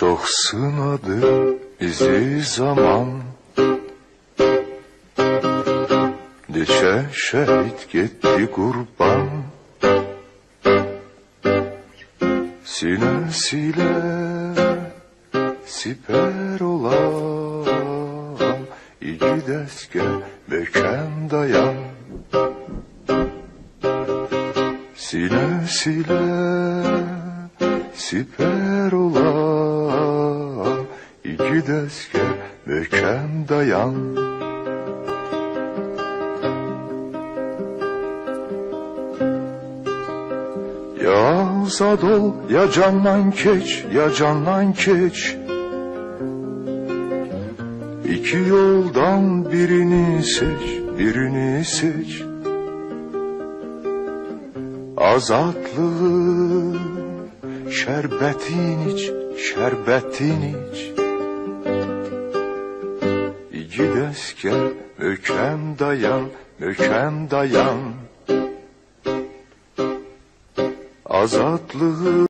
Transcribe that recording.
Çok sınadı bizi zaman. Dişe şehit gitti kurban. Sinesiyle siper olan İki deske beken dayan. Sinesiyle siper olan iki deske beken dayan. Ya zadol ya canlan keç ya canlan keç. İki yoldan birini seç birini seç. Azatlığı şerbetin iç, şerbetin iç. İki deske mökem dayan, mökem dayan. Azatlığı